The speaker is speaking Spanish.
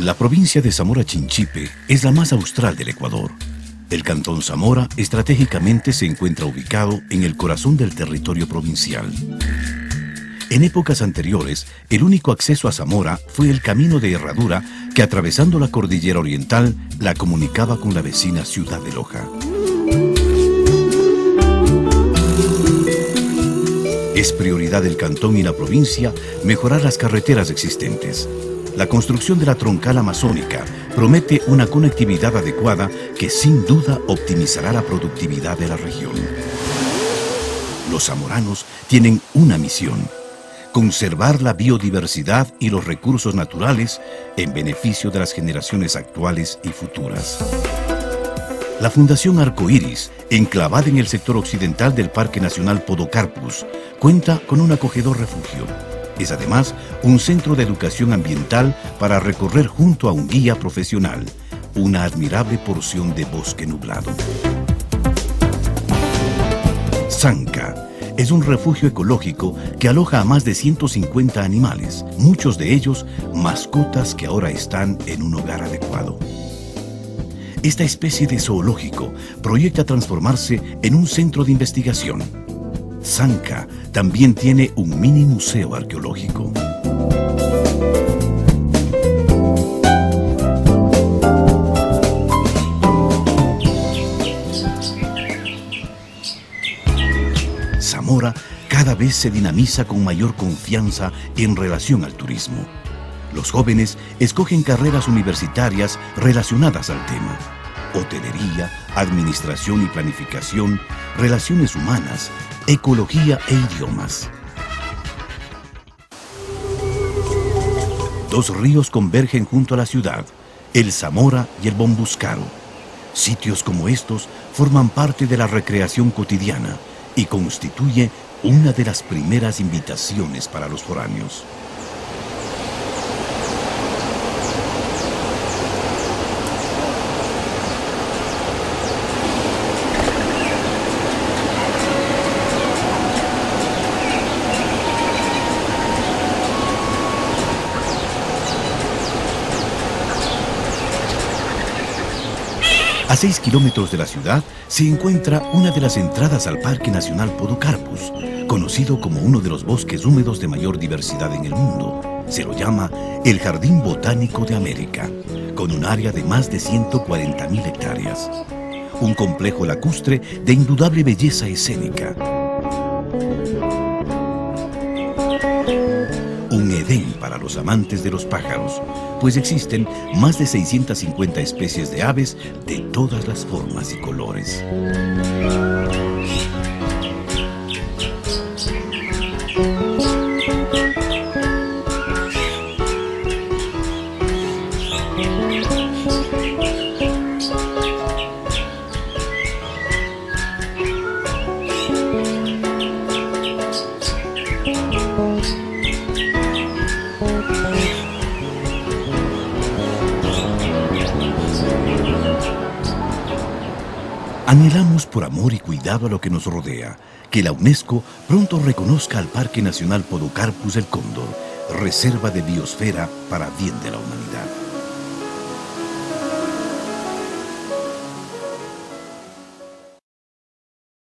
La provincia de Zamora Chinchipe es la más austral del Ecuador. El cantón Zamora estratégicamente se encuentra ubicado en el corazón del territorio provincial. En épocas anteriores, el único acceso a Zamora fue el camino de herradura que atravesando la cordillera oriental la comunicaba con la vecina ciudad de Loja. Es prioridad del cantón y la provincia mejorar las carreteras existentes. La construcción de la troncal amazónica promete una conectividad adecuada que sin duda optimizará la productividad de la región. Los zamoranos tienen una misión, conservar la biodiversidad y los recursos naturales en beneficio de las generaciones actuales y futuras. La Fundación Arcoiris, enclavada en el sector occidental del Parque Nacional Podocarpus, cuenta con un acogedor refugio es además un centro de educación ambiental para recorrer junto a un guía profesional una admirable porción de bosque nublado. Zanca es un refugio ecológico que aloja a más de 150 animales, muchos de ellos mascotas que ahora están en un hogar adecuado. Esta especie de zoológico proyecta transformarse en un centro de investigación Zanca también tiene un mini museo arqueológico. Zamora cada vez se dinamiza con mayor confianza en relación al turismo. Los jóvenes escogen carreras universitarias relacionadas al tema. Hotelería, administración y planificación, relaciones humanas, ecología e idiomas. Dos ríos convergen junto a la ciudad, el Zamora y el Bombuscaro. Sitios como estos forman parte de la recreación cotidiana y constituye una de las primeras invitaciones para los foráneos. A 6 kilómetros de la ciudad se encuentra una de las entradas al Parque Nacional Podocarpus, conocido como uno de los bosques húmedos de mayor diversidad en el mundo. Se lo llama el Jardín Botánico de América, con un área de más de 140.000 hectáreas. Un complejo lacustre de indudable belleza escénica para los amantes de los pájaros, pues existen más de 650 especies de aves de todas las formas y colores. Anhelamos por amor y cuidado a lo que nos rodea, que la UNESCO pronto reconozca al Parque Nacional Podocarpus el Cóndor, reserva de biosfera para bien de la humanidad.